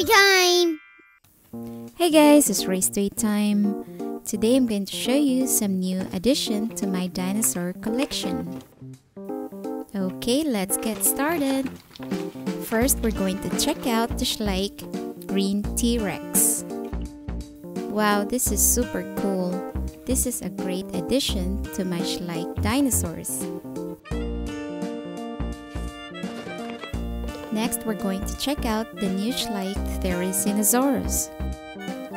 Hi guys, it's Race Toy Time. Today I'm going to show you some new addition to my dinosaur collection. Okay, let's get started. First, we're going to check out the Schleich Green T-Rex. Wow, this is super cool. This is a great addition to my Schleich dinosaurs. Next, we're going to check out the new Schleich Therizinosaurus.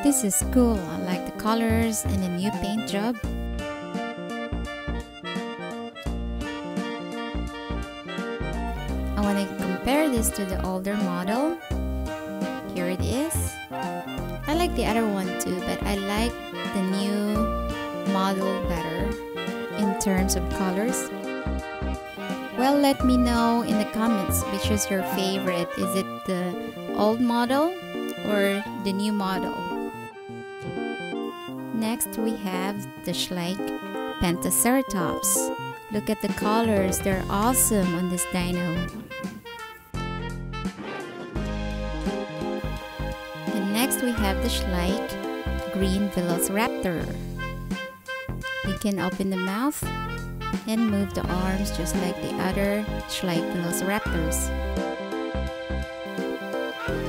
This is cool, I like the colors and the new paint job. I want to compare this to the older model. Here it is. I like the other one too, but I like the new model better in terms of colors. Well, let me know in the comments which is your favorite. Is it the old model or the new model? Next, we have the Schleich Pentaceratops. Look at the colors, they're awesome on this dino. And next, we have the Schleich Green Velociraptor. You can open the mouth and move the arms just like the other Schleich Velociraptors.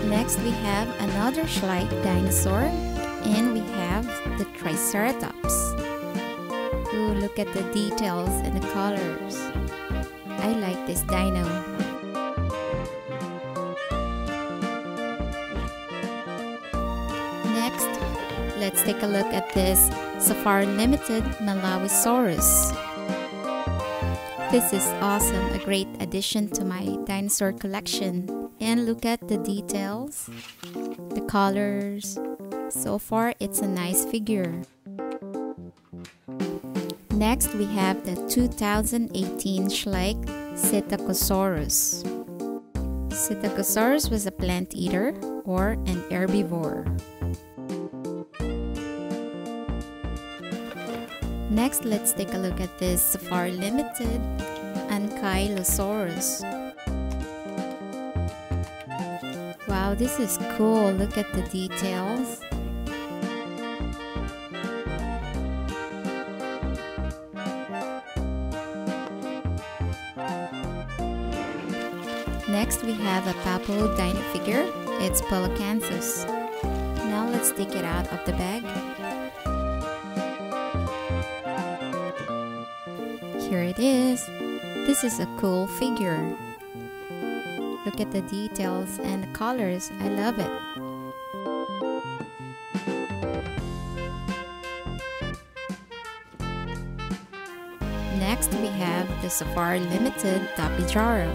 Next, we have another Schleich dinosaur and we have the Triceratops. Ooh, look at the details and the colors. I like this dino. Next, let's take a look at this Safari Limited Malawisaurus. This is awesome, a great addition to my dinosaur collection. And look at the details, the colors. So far, it's a nice figure. Next, we have the 2018 Schleich Cetiosaurus. Cetiosaurus was a plant eater or an herbivore. Next, let's take a look at this Safari Limited Ankylosaurus. Wow, this is cool. Look at the details. Next, we have a Papo Dino figure. It's Polacanthus. Now let's take it out of the bag. Here it is. This is a cool figure. Look at the details and the colors. I love it. Next, we have the Safari Limited Tapejara.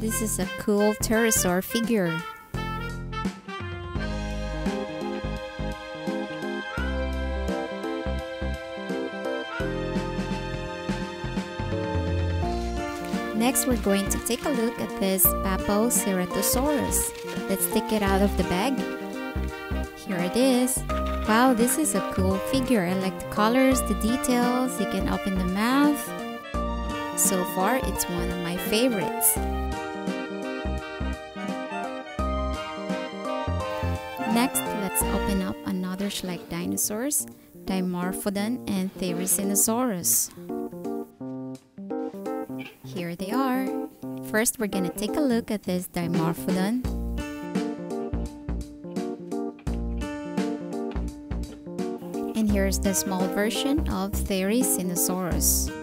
This is a cool pterosaur figure. Next, we're going to take a look at this Papoceratosaurus. Let's take it out of the bag. Here it is. Wow, this is a cool figure. I like the colors, the details. You can open the mouth. So far, it's one of my favorites. Next, let's open up another Schleich dinosaurs, Dimorphodon and Therizinosaurus. First, we're gonna take a look at this Dimorphodon. And here's the small version of Therizinosaurus.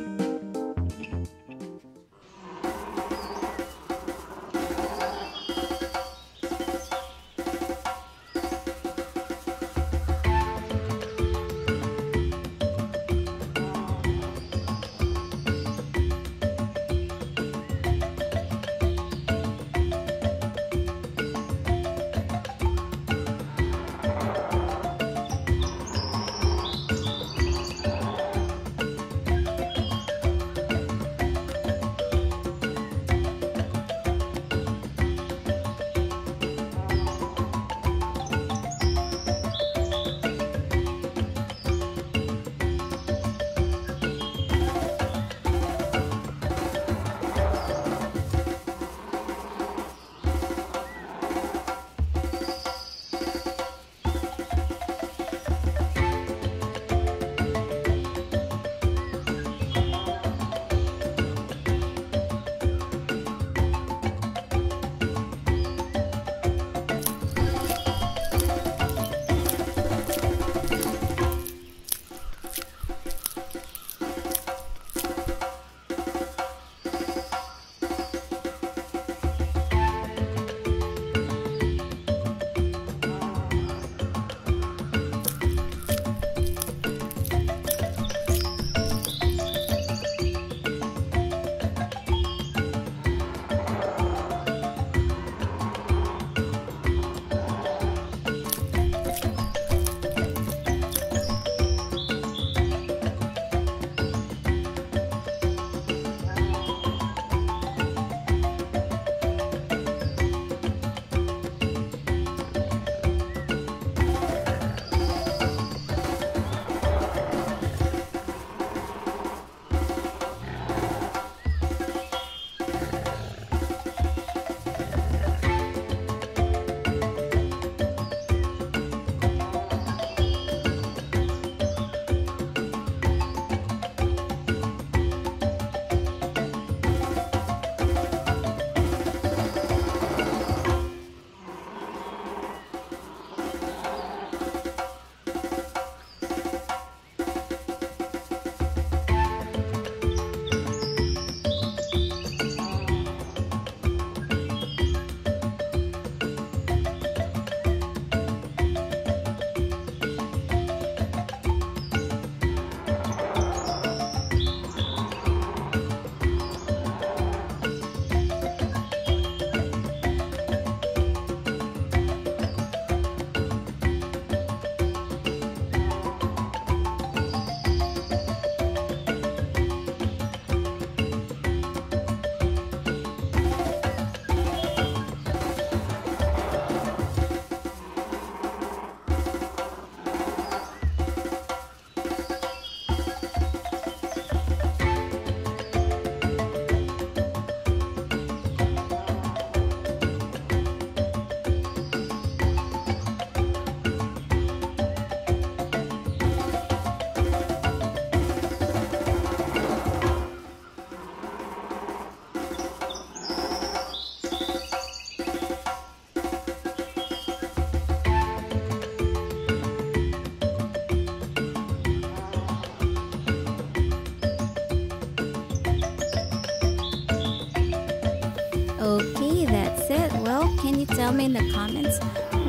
Tell me in the comments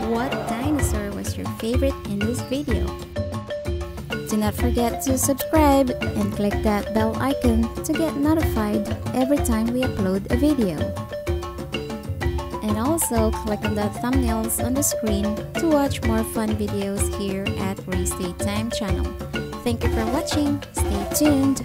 what dinosaur was your favorite in this video. Do not forget to subscribe and click that bell icon to get notified every time we upload a video. And also click on the thumbnails on the screen to watch more fun videos here at Race Toy Time channel. Thank you for watching. Stay tuned.